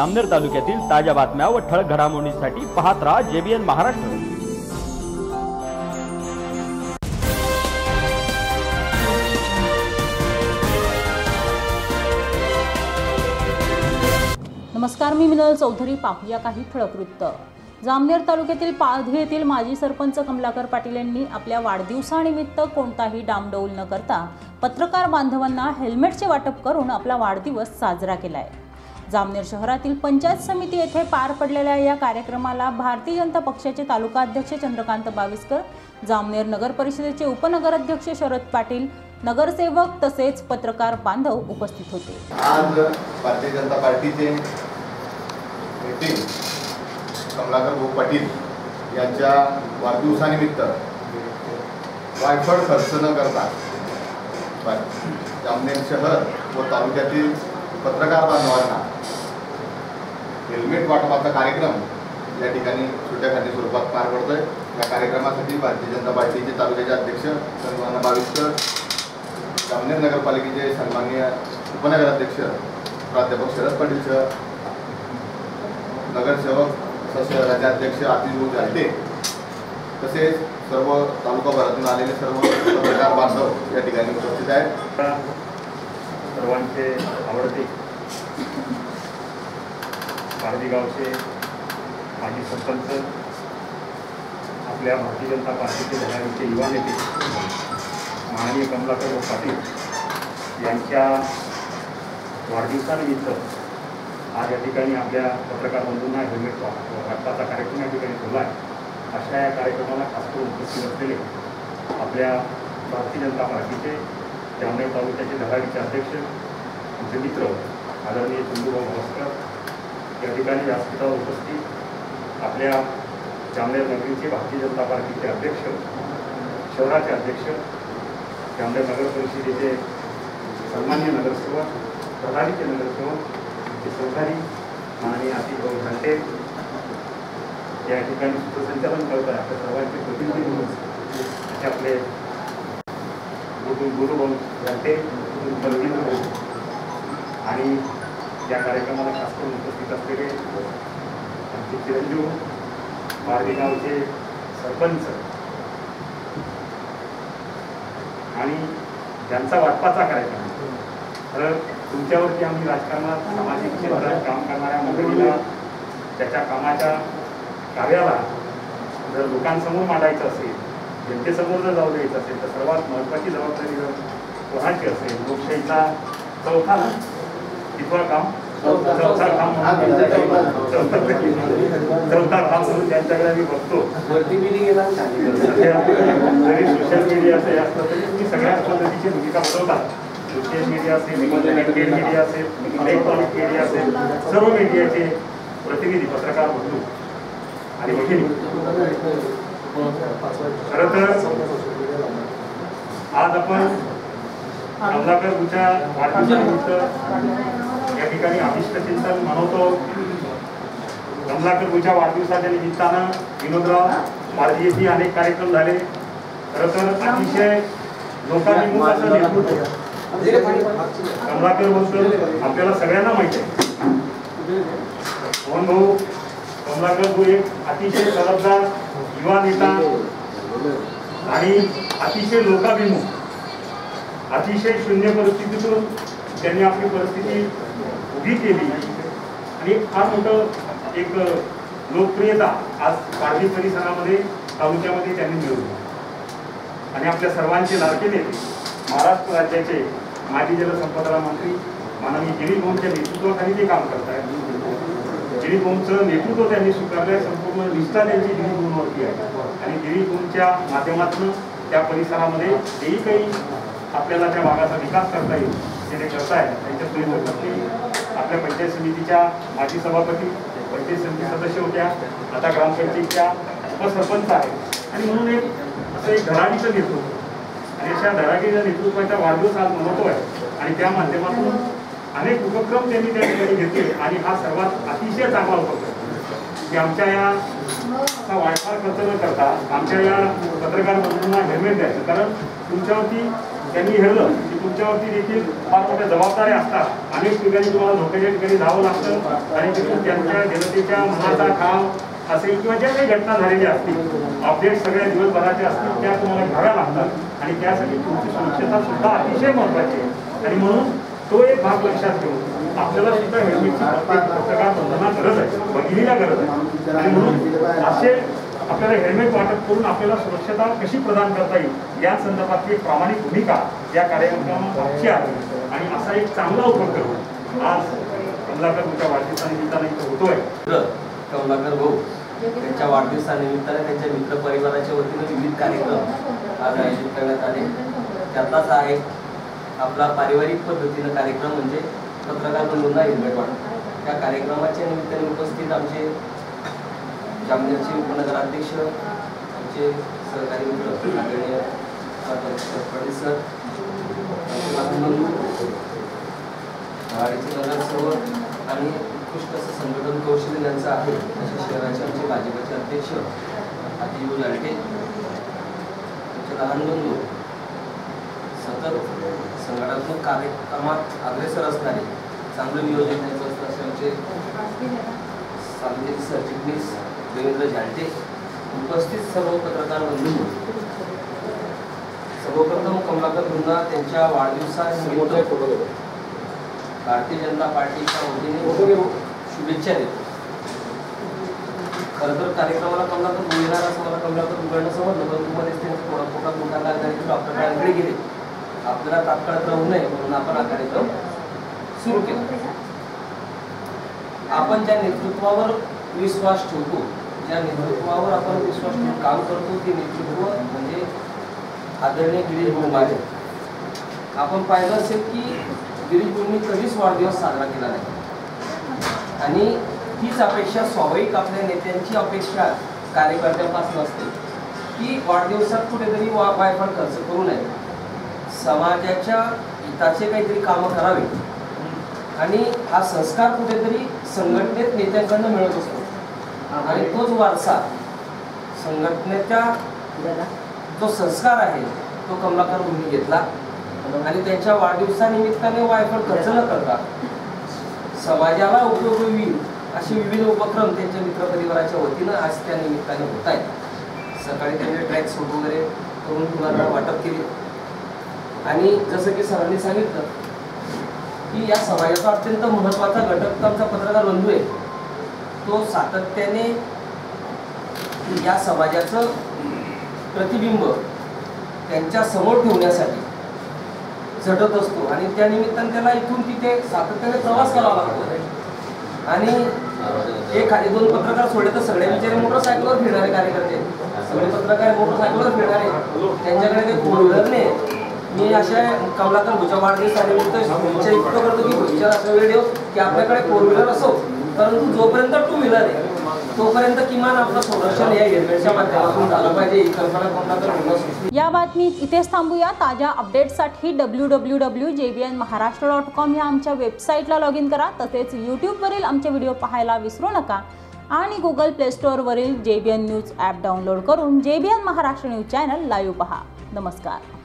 अमनेर तालुक्यातील ताज्या बातम्या व ठळक घडामोडींसाठी पाहत राहा जेबीएन महाराष्ट्र. नमस्कार मी मिनल चौधरी. पाहूया काही ठळक वृत्त. जामनेर तालुक्यातील पालघे येथील माजी सरपंच कमलाकर पाटील यांनी आपल्या वाढदिवसानिमित्त कोणताही डामडौल न करता पत्रकार बांधवांना हेल्मेटचे वाटप करून आपला वाढदिवस साजरा केला आहे जामनेर शहरातील पंचायत समिती येथे पार पडलेल्या या कार्यक्रमाला भारतीय जनता पक्षाचे तालुकाध्यक्ष चंद्रकांत बाविस्कर जामनेर नगर परिषदेचे उपनगराध्यक्ष शरद पाटील नगरसेवक तसेच पत्रकार बांधव उपस्थित होते. आज भारतीय जनता पार्टीचे मीटिंग कमलाकर भाऊ पाटील यांच्या वाढदिवसानिमित्त वायफळ खर्च न करता जामनेर शहर व तालुक्यातील पत्रकार बांधवांना हेल्मेट वाटपाचा कार्यक्रम या ठिकाणी छोट्या खाती स्वरूपात पार पडतोय. या कार्यक्रमासाठी भारतीय जनता पार्टीचे तालुक्याचे अध्यक्ष सन्मान बाविस्कर जामनेर नगरपालिकेचे सन्माननीय उपनगराध्यक्ष प्राध्यापक शरद पाटील सर नगरसेवक तसेच राज्याध्यक्ष आतिश भाऊ जालते तसेच सर्व तालुकाभरातून आलेले सर्व पत्रकार बांधव या ठिकाणी उपस्थित आहेत. सर्वांचे आवडते. पारधी गावचे माजी सरपंच आपल्या भारतीय जनता पार्टीचे धडाडीचे युवा नेते माननीय कमलाकर पाटील यांच्या वाढदिवसानिमित्त आज या ठिकाणी आपल्या पत्रकार बंधूंना हेल्मेट वा- वाटपाचा कार्यक्रम या ठिकाणी ठेवला आहे. अशा या कार्यक्रमाला खास करून उपस्थित असलेले आपल्या भारतीय जनता पार्टीचे जामनेर तालुक्याचे धडाडीचे अध्यक्ष आमचे मित्र आदरणीय चंदूभाऊ भास्कर या ठिकाणी व्यासपीठावर उपस्थित आपल्या जामनेर नगरीचे भारतीय जनता पार्टीचे अध्यक्ष शहराचे अध्यक्ष जामनेर नगर परिषदेचे सन्मान्य नगरसेवक प्रधानीचे नगरसेवक ते सहकारी माननीय आतिश भाऊ झाटे या ठिकाणी सूत्रसंचालन करत आहे आपल्या सर्वांचे प्रतिनिधी म्हणून असे आपले गुरु गुरुभाऊ झाटे प्रतिनिधी आणि या कार्यक्रमाला खास करून उपस्थित असलेले आमचे चिरंजीव मार्गेगावचे सरपंच आणि ज्यांचा वाटपाचा कार्यक्रम तर तुमच्यावरती आम्ही राजकारणात सामाजिक क्षेत्रात काम करणाऱ्या मंडळीला त्याच्या कामाच्या कार्याला जर लोकांसमोर मांडायचं असेल जनतेसमोर जर जाऊ द्यायचं असेल तर सर्वात महत्त्वाची जबाबदारी जर कोणाची असेल लोकशाहीचा चौथा कितवा काम चौथा काम चौथा. काम म्हणून त्यांच्याकडे मी बघतो. जरी सोशल मीडिया असे असलं तरी तुम्ही सगळ्याच पद्धतीची भूमिका बदलतात सोशल मीडिया असेल इलेक्ट्रॉनिक मीडिया असेल इलेक्ट्रॉनिक मीडिया असेल सर्व मीडियाचे प्रतिनिधी पत्रकार बंधू आणि भगिनी खरं तर आज आपण कमलाकरच्या वाढदिवसानिमित्त या ठिकाणी अभिष्ट चिंतन मनवतो कमलाकर वाढदिवसाच्या निमित्तानं विनोदराव मार्जी अनेक कार्यक्रम झाले. खरं तर अतिशय लोकांनी असं नेतृत्व. कमलाकरबद्दल आपल्याला सगळ्यांना माहिती आहे. मोहन भाऊ कमलाकर भाऊ एक अतिशय सरबदार युवा नेता आणि अतिशय लोकाभिमुख. अतिशय शून्य परिस्थितीतून त्यांनी आपली परिस्थिती उभी केली. आणि फार मोठं एक लोकप्रियता आज पारवी परिसरामध्ये तालुक्यामध्ये त्यांनी मिळवली. आणि आपल्या सर्वांचे लाडके नेते महाराष्ट्र राज्याचे माजी जलसंपदा मंत्री माननीय गिरीश भाऊंच्या नेतृत्वाखाली ते काम करत आहेत गिरीश नेतृत्व त्यांनी स्वीकारलंय संपूर्ण निष्ठा त्यांची गिरीश भाऊंवरती आहे. आणि गिरी भाऊंच्या माध्यमातून त्या परिसरामध्ये जेही काही आपल्याला त्या भागाचा विकास करता येईल ते ते आहे? त्यांच्या सोयीसाठी आपल्या पंचायत समितीच्या माजी सभापती पंचायत समिती सदस्य होत्या आता ग्रामपंचायतीच्या उपसरपंच आहेत. आणि म्हणून एक असं एक धडाडीचं नेतृत्व. आणि अशा धडाडीच्या नेतृत्वाचा वाढदिवस आज मनवतो आहे. आणि त्या माध्यमातून अनेक उपक्रम त्यांनी त्या ठिकाणी घेतले आणि हा सर्वात अतिशय चांगला उपक्रम की आमच्या या असा खर्च न करता आमच्या या पत्रकार बंधूंना हेल्मेट द्यायचं. कारण तुमच्यावरती त्यांनी हेरलं की तुमच्यावरती देखील फार मोठ्या जबाबदाऱ्या असतात. अनेक ठिकाणी तुम्हाला धोक्याच्या ठिकाणी जावं लागतं आणि तिथून त्यांच्या जनतेच्या मनाचा काम असेल किंवा ज्या काही घटना झालेल्या असतील अपडेट सगळ्या दिवसभराच्या असतील त्या तुम्हाला घ्याव्या लागतात. आणि त्यासाठी तुमची सुरक्षता सुद्धा अतिशय महत्वाची आहे. आणि म्हणून तो एक भाग लक्षात घेऊन आपल्याला सुद्धा हेल्मेटची प्रत्येक पुस्तकात बंधना गरज आहे. भगिनीला गरज आहे. आणि म्हणून असे आपल्याला हेल्मेट वाटप करून आपल्याला सुरक्षता कशी प्रदान करता येईल? या संदर्भातली एक प्रामाणिक भूमिका या कार्यक्रमाची आहे. आणि असा एक चांगला उपक्रम आज कमलाकर तुमच्या वाढदिवसानिमित्ताने इथं होतोय. कमलाकर भाऊ त्यांच्या वाढदिवसानिमित्ताने त्यांच्या मित्र परिवाराच्या वतीने विविध कार्यक्रम आज आयोजित करण्यात आले. त्यातलाच हा एक आपला पारिवारिक पद्धतीनं कार्यक्रम म्हणजे पत्रकार बंधूंना हेल्मेट वाटप. त्या कार्यक्रमाच्या निमित्ताने उपस्थित आमचे जामनेरचे उपनगराध्यक्ष आमचे सहकारी मित्र आदरणीय फडणवीस सर आमचे बंधू नगरसेवक आणि उत्कृष्ट असं संघटन कौशल्य त्यांचं आहे अशा शहराचे आमचे भाजपचे अध्यक्ष अतियू लालटे त्यांचे लहान बंधू सतत संघटनात्मक कार्यक्रमात अग्रेसर असणारे चांगलं नियोजन त्यांचं असतं असे आमचे सामाजिक सरचिटणीस देवेंद्र झालटे उपस्थित सर्व पत्रकार बंधू. सर्वप्रथम कमलाकर बंधूंना त्यांच्या वाढदिवसानिमित्त भारतीय जनता पार्टीच्या वतीने शुभेच्छा देतो. खरं तर कार्यक्रमाला कमलाकर बोलणार असं मला कमलाकर उघडणं समजलं पण तुम्हाला त्यांच्या थोडा पोटात दुखायला लागला की डॉक्टरकडे गेले. आपल्याला तात्काळ राहू नये म्हणून आपण हा कार्यक्रम सुरू केला. आपण ज्या नेतृत्वावर विश्वास ठेवतो ज्या नेतृत्वावर आपण विश्वास ठेवून काम करतो ते नेतृत्व म्हणजे आदरणीय गिरीश भाऊ माझे आपण पाहिलं असेल की गिरीश भाऊंनी कधीच वाढदिवस साजरा केला नाही. आणि तीच अपेक्षा स्वाभाविक आपल्या नेत्यांची अपेक्षा कार्यकर्त्यांपासून असते की वाढदिवसात कुठेतरी वा वायफळ खर्च करू नये. समाजाच्या हिताचे काहीतरी कामं करावे. आणि हा संस्कार कुठेतरी संघटनेत नेत्यांकडनं मिळत असतो. आणि तोच वारसा संघटनेच्या जो संस्कार आहे तो कमलाकर मुली घेतला आणि त्यांच्या वाढदिवसानिमित्ताने वायफळ खर्च न करता समाजाला उपयोगी होईल असे विविध उपक्रम त्यांच्या मित्रपरिवाराच्या वतीनं आज त्या निमित्ताने होत आहेत. सकाळी त्यांनी ट्रॅक सूट वगैरे करून मुलांना वाटप केले. आणि जसं की सरांनी सांगितलं की या समाजाचा अत्यंत महत्त्वाचा घटक आमचा पत्रकार बंधू आहे. तो सातत्याने या समाजाचं प्रतिबिंब त्यांच्यासमोर ठेवण्यासाठी झटत असतो. आणि त्या निमित्ताने त्याला इथून तिथे सातत्याने प्रवास करावा लागतो. आणि एक खाली दोन पत्रकार सोडले तर सगळे बिचारे मोटरसायकलवर फिरणारे कार्यकर्ते. सगळे पत्रकार मोटरसायकलवर फिरणारे. त्यांच्याकडे काही फोर व्हीलर नाही. मी अशा कमलाकर भुजा वाढदिवसानिमित्त इच्छा युक्त करतो की भविष्यात असं वेळ येऊ की आपल्याकडे फोर व्हीलर असो. परंतु जोपर्यंत टू व्हीलर आहे तोपर्यंत किमान आपलं संरक्षण या हेल्मेटच्या माध्यमातून झालं पाहिजे ही कल्पना कमलाकर तर या बातमीत इथेच थांबूया. ताज्या अपडेट्ससाठी W W W J B N Maharashtra dot com या आमच्या वेबसाईटला लॉग इन करा. तसेच यूट्यूबवरील आमचे व्हिडिओ पाहायला विसरू नका. आणि Google play स्टोअरवरील J B N news app download करून J B N Maharashtra news channel live पहा. नमस्कार.